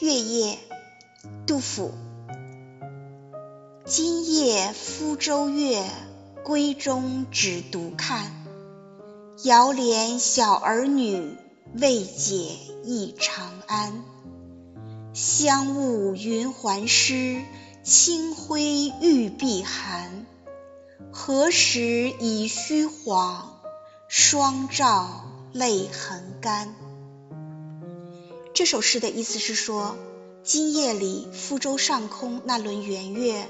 月夜，杜甫。今夜福州月，闺中只独看。遥怜小儿女，未解忆长安。香雾云鬟湿，清辉玉臂寒。何时已虚晃，双照泪痕干。这首诗的意思是说，今夜里福州上空那轮圆月，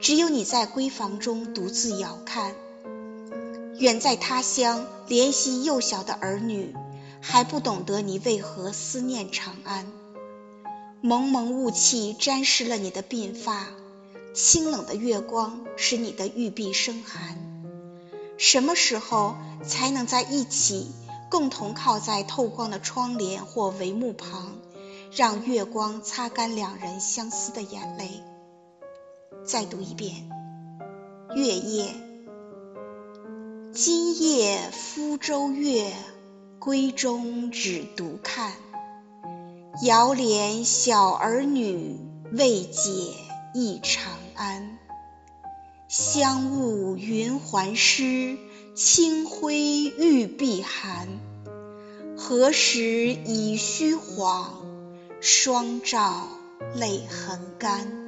只有你在闺房中独自遥看。远在他乡怜惜幼小的儿女，还不懂得你为何思念长安。蒙蒙雾气沾湿了你的鬓发，清冷的月光使你的玉臂生寒。什么时候才能在一起，共同靠在透光的窗帘或帷幕旁，让月光擦干两人相思的眼泪？再读一遍，月夜。今夜福州月，闺中只独看。遥怜小儿女，未解忆长安。香雾云鬟湿，清辉玉臂。何时已虚晃，双照泪痕干。